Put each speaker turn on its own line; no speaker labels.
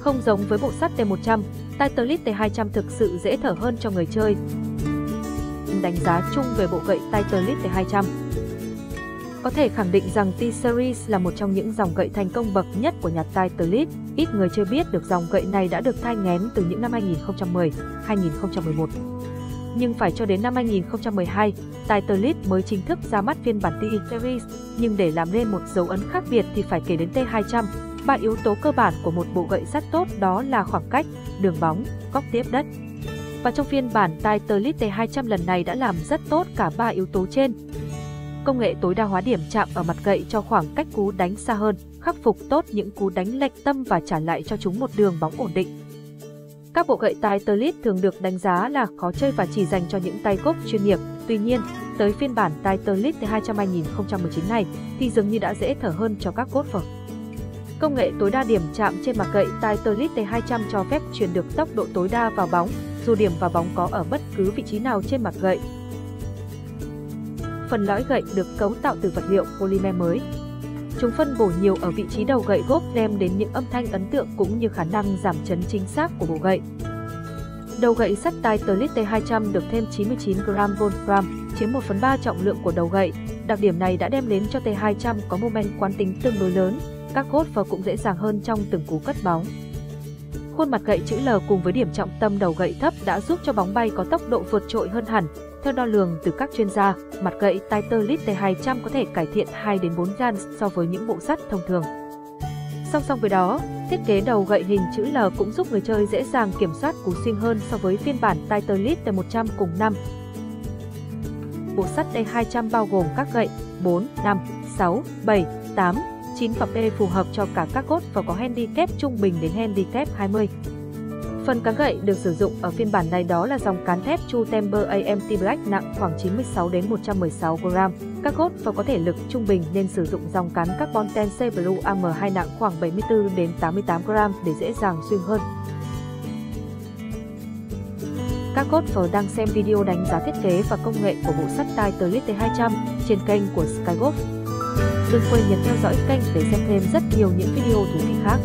Không giống với bộ sắt T100, Titleist T200 thực sự dễ thở hơn cho người chơi. Đánh giá chung về bộ gậy Titleist T200 có thể khẳng định rằng T-Series là một trong những dòng gậy thành công bậc nhất của nhà Titleist. Ít người chơi biết được dòng gậy này đã được thai nghén từ những năm 2010, 2011. Nhưng phải cho đến năm 2012, Titleist mới chính thức ra mắt phiên bản T-Series. Nhưng để làm nên một dấu ấn khác biệt thì phải kể đến T200. Ba yếu tố cơ bản của một bộ gậy sắt tốt đó là khoảng cách, đường bóng, góc tiếp đất. Và trong phiên bản Titleist T200 lần này đã làm rất tốt cả ba yếu tố trên công nghệ tối đa hóa điểm chạm ở mặt gậy cho khoảng cách cú đánh xa hơn, khắc phục tốt những cú đánh lệch tâm và trả lại cho chúng một đường bóng ổn định. Các bộ gậy Titleist thường được đánh giá là khó chơi và chỉ dành cho những tay gốc chuyên nghiệp. Tuy nhiên, tới phiên bản Titleist T200 2019 này thì dường như đã dễ thở hơn cho các golfer. Công nghệ tối đa điểm chạm trên mặt gậy Titleist T200 cho phép truyền được tốc độ tối đa vào bóng, dù điểm vào bóng có ở bất cứ vị trí nào trên mặt gậy, phần lõi gậy được cấu tạo từ vật liệu polymer mới. Chúng phân bổ nhiều ở vị trí đầu gậy gốc đem đến những âm thanh ấn tượng cũng như khả năng giảm chấn chính xác của bộ gậy. Đầu gậy sắt Titleist T200 được thêm 99 g Voltgram, chiếm 1 phần 3 trọng lượng của đầu gậy. Đặc điểm này đã đem đến cho T200 có moment quán tính tương đối lớn, các golfer cũng dễ dàng hơn trong từng cú cất bóng. Khuôn mặt gậy chữ L cùng với điểm trọng tâm đầu gậy thấp đã giúp cho bóng bay có tốc độ vượt trội hơn hẳn, theo đo lường từ các chuyên gia, mặt gậy Titleist T200 có thể cải thiện 2 đến 4 gan so với những bộ sắt thông thường. Song song với đó, thiết kế đầu gậy hình chữ L cũng giúp người chơi dễ dàng kiểm soát cú swing hơn so với phiên bản Titleist T100 cùng năm. Bộ sắt D200 bao gồm các gậy 4, 5, 6, 7, 8, 9 và P phù hợp cho cả các cốt và có handicap trung bình đến handicap 20. Phần cán gậy được sử dụng ở phiên bản này đó là dòng cán thép Chu Temper AMT Black nặng khoảng 96 đến 116 g. Các cốt và có thể lực trung bình nên sử dụng dòng cán carbon Tensei Blue AM2 nặng khoảng 74 đến 88 g để dễ dàng xuyên hơn. Các cốt phở đang xem video đánh giá thiết kế và công nghệ của bộ sắt Titleist T200 trên kênh của Skygolf. Đừng quên nhấn theo dõi kênh để xem thêm rất nhiều những video thú vị khác.